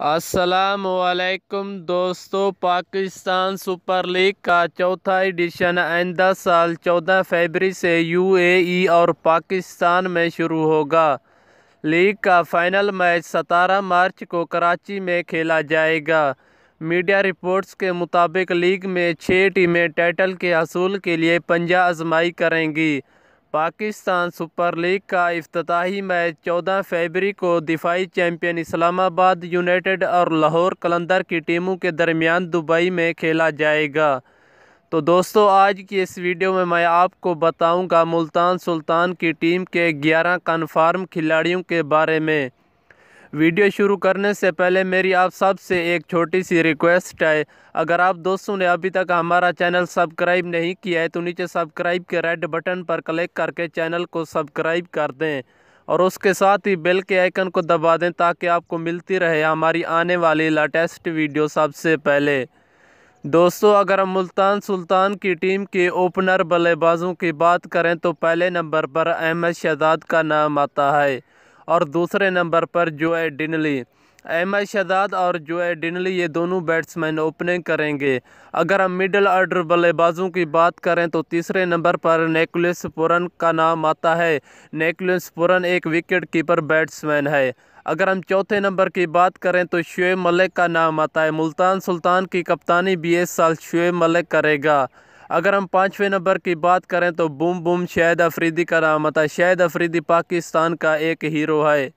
السلام علیکم دوستو، پاکستان سپر لیگ کا چوتھا ایڈیشن آئندہ سال چودہ فیبری سے یو اے ای اور پاکستان میں شروع ہوگا۔ لیگ کا فائنل میچ ستارہ مارچ کو کراچی میں کھیلا جائے گا۔ میڈیا رپورٹس کے مطابق لیگ میں چھ ٹیمیں ٹائٹل کے حصول کے لیے پنجہ ازمائی کریں گی۔ پاکستان سپر لیگ کا افتتاحی میچ چودہ فیبری کو دفاعی چیمپئن اسلام آباد یونائٹڈ اور لاہور قلندر کی ٹیموں کے درمیان دبئی میں کھیلا جائے گا۔ تو دوستو، آج کی اس ویڈیو میں میں آپ کو بتاؤں گا ملتان سلطان کی ٹیم کے گیارہ کنفارم کھلاڑیوں کے بارے میں۔ ویڈیو شروع کرنے سے پہلے میری آپ سب سے ایک چھوٹی سی ریکویسٹ ہے۔ اگر آپ دوستوں نے ابھی تک ہمارا چینل سبسکرائب نہیں کیا ہے، تو نیچے سبسکرائب کے ریڈ بٹن پر کلک کر کے چینل کو سبسکرائب کر دیں۔ اور اس کے ساتھ ہی بیل کے آئیکن کو دبا دیں تاکہ آپ کو ملتی رہے ہماری آنے والی لیٹسٹ ویڈیو سب سے پہلے۔ دوستو، اگر ہم ملتان سلطان کی ٹیم کے اوپنر بلے بازوں کی بات کریں، تو پہلے نمبر پر احمد شہزاد کا نام آتا ہے۔ اور دوسرے نمبر پر جو ہے ڈنلی۔ احمد شہزاد اور جو ہے ڈنلی، یہ دونوں بیٹسمین اوپننگ کریں گے۔ اگر ہم مڈل آرڈر بلے بازوں کی بات کریں تو تیسرے نمبر پر نیکلس پورن کا نام آتا ہے۔ نیکلس پورن ایک وکٹ کیپر بیٹسمین ہے۔ اگر ہم چوتھے نمبر کی بات کریں تو شعیب ملک کا نام آتا ہے۔ ملتان سلطان کی کپتانی بھی اس سال شعیب ملک کرے گا۔ اگر ہم پانچویں نمبر کی بات کریں تو بوم بوم شہد افریدی کا نام آتا ہے۔ شہد افریدی پاکستان کا ایک ہیرو ہے۔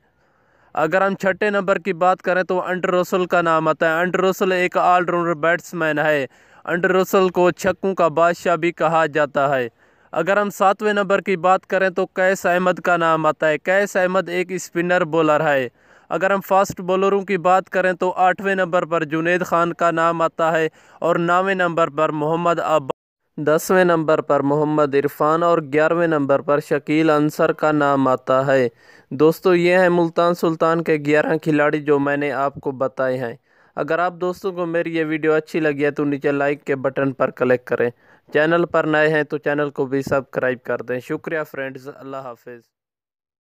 اگر ہم چھٹے نمبر کی بات کریں تو انڈر رسل کا نام آتا ہے۔ انڈر رسل ایک آل راؤنڈر بیٹسمین ہے۔ انڈر رسل کو چھکوں کا بادشاہ بھی کہا جاتا ہے۔ اگر ہم ساتویں نمبر کی بات کریں تو کیس احمد کا نام آتا ہے۔ کیس احمد ایک اسپنر بولر ہے۔ اگر ہم فاسٹ بولروں کی بات کریں تو آٹھویں نمبر پر جنید خان کا نام آتا ہے اور نویں نمبر پر محمد عباس دسویں نمبر پر محمد عرفان اور گیارہویں نمبر پر شکیل انصر کا نام آتا ہے۔ دوستو، یہ ہیں ملتان سلطان کے گیارہ کھلاڑی جو میں نے آپ کو بتائے ہیں۔ اگر آپ دوستوں کو میری یہ ویڈیو اچھی لگی ہے تو نیچے لائک کے بٹن پر کلک کریں۔ چینل پر نئے ہیں تو چینل کو بھی سبسکرائب کر دیں۔ شکریہ فرینڈز، اللہ حافظ۔